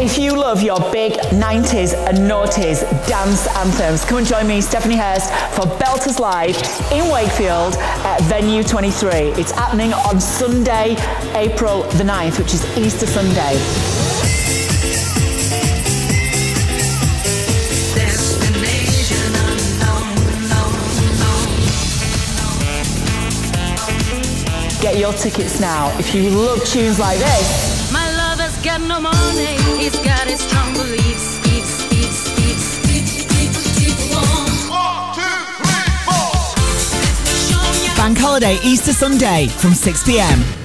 If you love your big 90s and noughties dance anthems, come and join me, Stephanie Hirst, for Belters Live in Wakefield at Venue 23. It's happening on Sunday, April the 9th, which is Easter Sunday. Get your tickets now if you love tunes like this. My lover's got no money, Bank Holiday Easter Sunday from 6 pm.